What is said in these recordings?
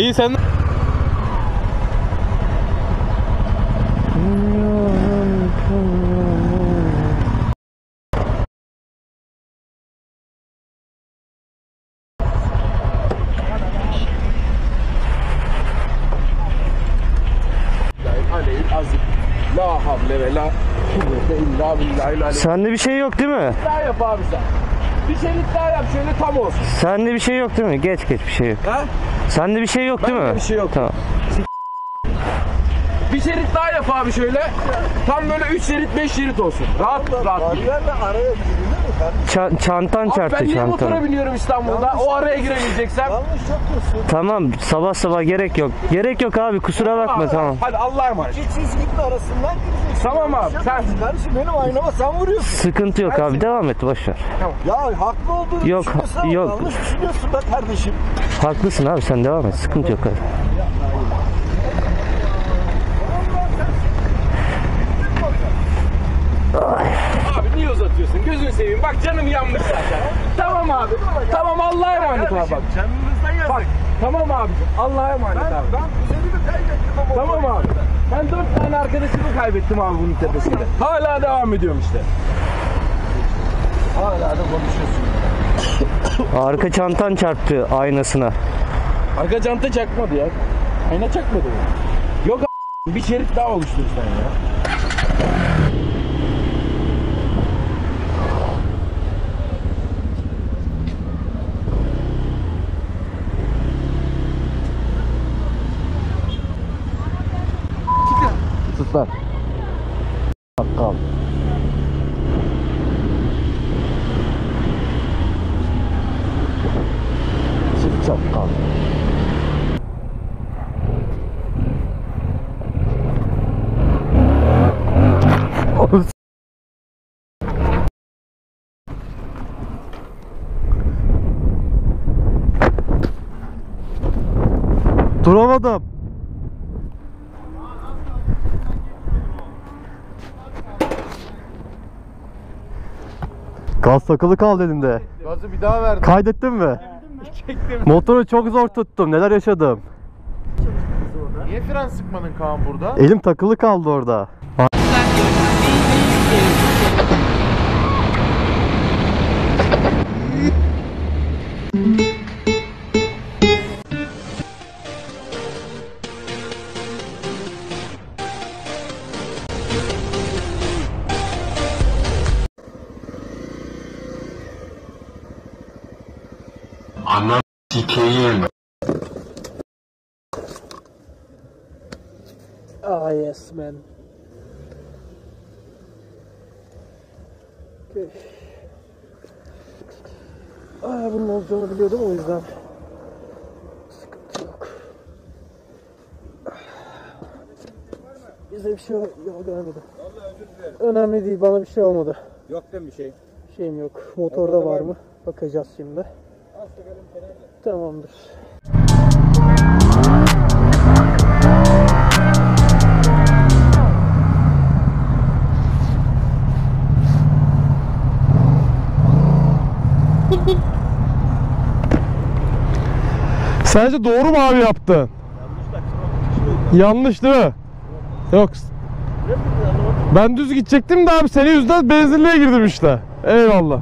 İyi sen. La havle ve la kuvvete illa billahil aleyh. Sende bir şey yok değil mi? Daha yap abi sen. Bir şerit daha yap şöyle tam olsun. Sende bir şey yok değil mi? Geç geç bir şey yok. Ha? Sende bir şey yok değil Bende mi? bir şey yok. Tamam. Bir şerit daha yap abi şöyle. Tam böyle 3 şerit 5 şerit olsun. Rahat rahat. Ça- çantan Abi çarptı ben niye motora çantan. biniyorum İstanbul'da? O araya giremeyeceksem. Tamam sabah sabah gerek yok. Gerek yok abi kusura bakma Abi, tamam. Hadi Allah'a emanet. Siz gitme arasından gireceksin. Tamam abi sen. Kardeşim benim aynama sen vuruyorsun. Sıkıntı yok abi devam et boş ver. Ya haklı olduğunu Yok, düşünüyorsun ama yok. yanlış düşünüyorsun be kardeşim. Haklısın abi sen devam et sıkıntı yok. Abi niye uzatıyorsun? Gözünü seveyim. Bak canım yanmış zaten. Tamam abi. Tamam Allah'a emanet abi bak. Canınızdan yazık. Bak tamam abi. Allah'a emanet abi. Ben kuzenimi kaybettim ama. Tamam abi. Ben dört tane arkadaşımı kaybettim abi bunun tepesinde. Hala devam ediyorum işte. Hala da konuşuyorsun. Arka çantan çarptı aynasına. Arka canta çakmadı ya. Ayna çakmadı mı? Yok a- bir şerit daha oluştur sen ya. Lan. Bakkal. Çift çapkal. Duramadım. Gaz takılı kaldı elimde. Gazı bir daha verdim. Kaydettin mi? Çektim. Motoru çok zor tuttum. Neler yaşadım. Niye fren sıkmadın Kaan burada? Elim takılı kaldı orada. Ah yes man. Okay. Ah, bunun olacağını biliyordum o yüzden. Sıkıntı yok. Bize bir şey yok görmedim. Önemli değil bana bir şey olmadı. Yok değil mi bir şey? Şeyim yok. Motorda var mı? Bakacağız şimdi. Tamamdır. Sence doğru mu abi yaptın? Yanlış değil mi? Yok. Ben düz gidecektim de abi senin yüzünden benzinliğe girdim işte. Eyvallah.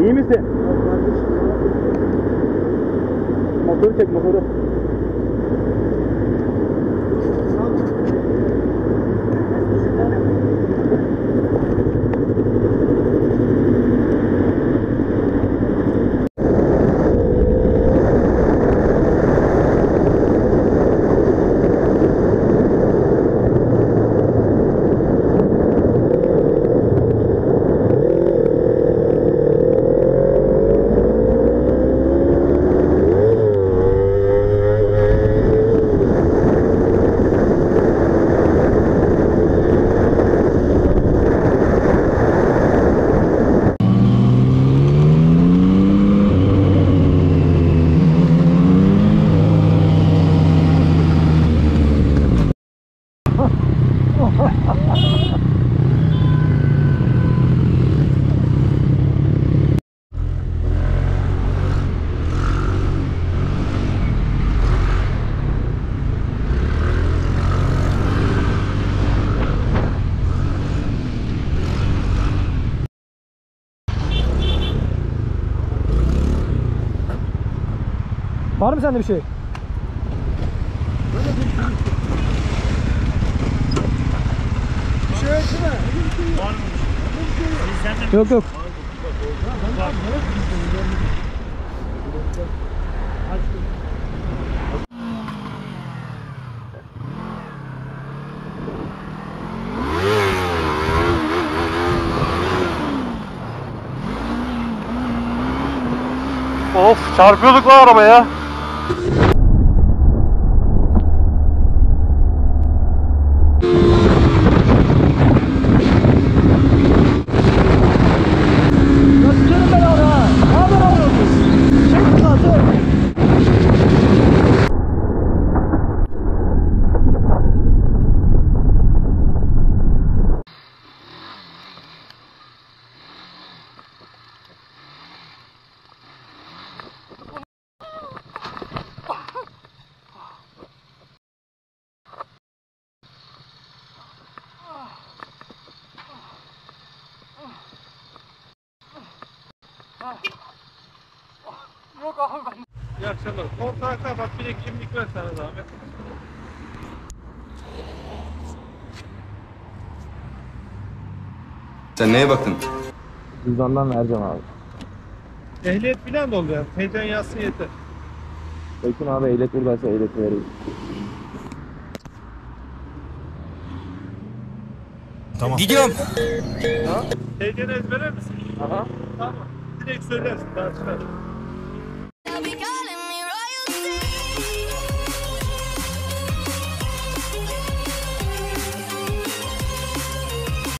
İyi misin? Motoru çek motoru. Var mı sende bir şey? Yok yok. Of çarpıyorduk lan arabaya. Bye. İyi akşamlar. Kontağı kapat bir de kimlik ver sana zahmet. Sen neye baktın? Cüzdandan vereceğim abi. Ehliyet falan da oluyor. Teyzen yazsın yeter. Bakın abi ehliyet buradaysa ehliyet vereyim. Gidiyorum. Teyzeni ezberer misin? Aha. Tamam. nichts zu lassen.